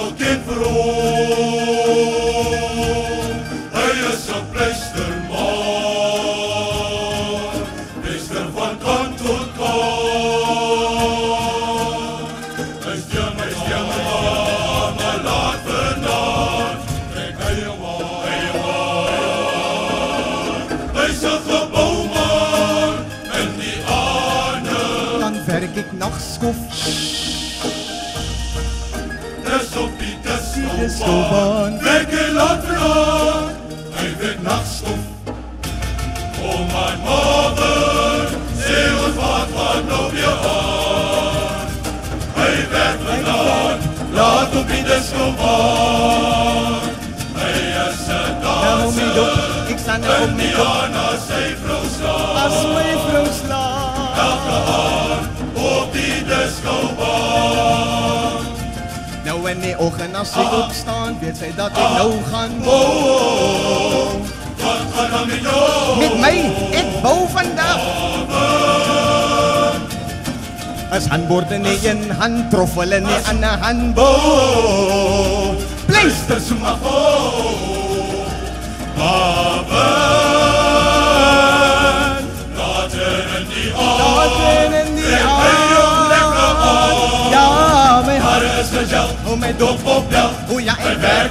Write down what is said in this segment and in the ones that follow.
wordt dit voor ons. Hij is een pleisterman, meester van kant tot kant. Hij is jammer, is jammer, maar laat vernaam. Kijk, hij is jammer, hij is een gebouwman en die aarde. Dan werk ik nachts of... je laat hij werkt nachtstof. Oh my mother, sê ons wat wat nou weer aan. Hij werkt vanavond, laat op die disco baan. Hij is een Nou, danser, ik sta nou op die kop. aan as sy vrou in die oggend as ek opstaan, weet sy dat ek nou gaan bou. Wat gaan dan met jou? Met my, ek bou vandag. As handbord in die een hand, troffel in die ander hand bou. Pleister so maar Baben, later in die aand. Later in die aand. Is gejel, Oh my dop op bel. O ja, ek werk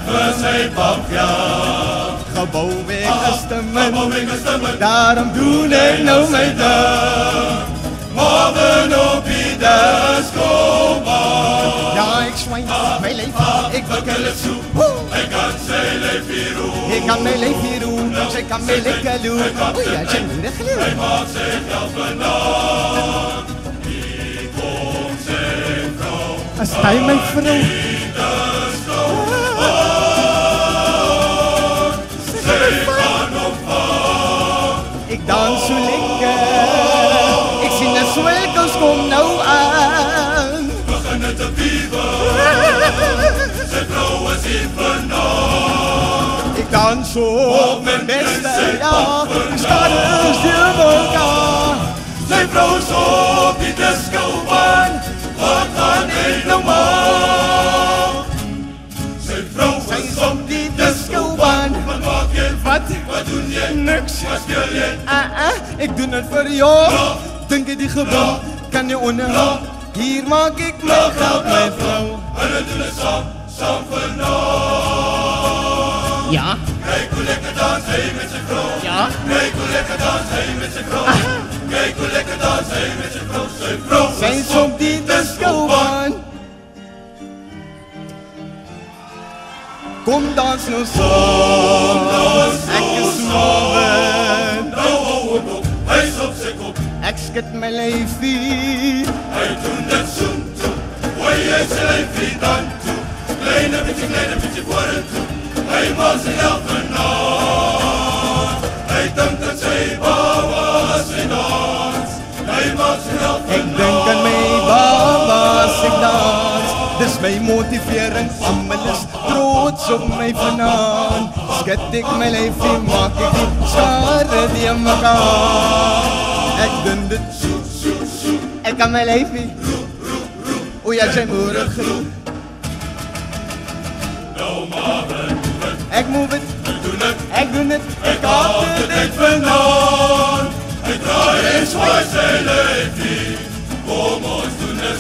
te min. Kom ek is te min. Daarom doen ek nou my ding. Morgen op disco baan. Ja, ek swyn my lyf. Ek wil Wil het Woe! hy kan sy lyf hier roer. Ek kan my lyf hier doen, sy kan my lekker doen. O ja, sy moet glo. maak sy geld. Party my vrou. Ek dans so lekker. Ek sien die swelkels kom nou aan. Begin dit te wiewe. Sy vrou is vernaam. Ek dans so op my beste jaar. Ek staan dus deur mekaar. Sy vrou so op die disco bar. Wat? Ah, ah, ik doe het voor jou. Denk je die gebouw kan je onderhoud. Hier maak ik mijn geld, mijn vrouw. Hulle doen het saam, saam vanaand. Ja, Kyk hoe lekker dans hy met sy vrou. ja. Kyk hoe lekker dans hy met sy vrou. Kyk hoe lekker dans hy met sy vrou. Sy vrou Zij is op die discobaan. Kom dans nou saam. اسكت ما ليفي هيتون ده شمتو ويا سيفي دانتو لينا بتك لينا بتك ورنتو هي مازن يا فنان هي تمتا شيبا واسيناس هي مازن يا فنان Ik denk aan mijn baba, signaals. Dis my motivering, almal is trots op my vanaand. Skat ek my lyfie, maak ek die skare die mekaar. Dit so. Ek kan my lyfie. O ja, sy moeder geroep. Nou maar, Ek move it, doen dit. ek doen dit. Ek haat dit. dit vanaand. Hy draai en swaai sy lyfie. Kom ons doen dit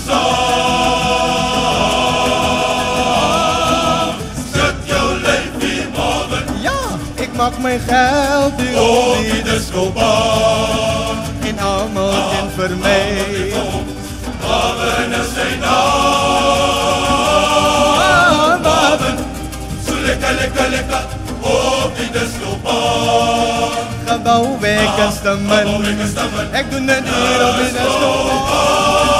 saam. Sit jou lyfie Marvin Ja, ek maak my geld die. En almal ken vir my. Marvin is Ah, naam. Marvin, So lekker, lekker, lekker op die discobaan. gebou weg is te min. Ek is dan Ek doen dit hier op die disco.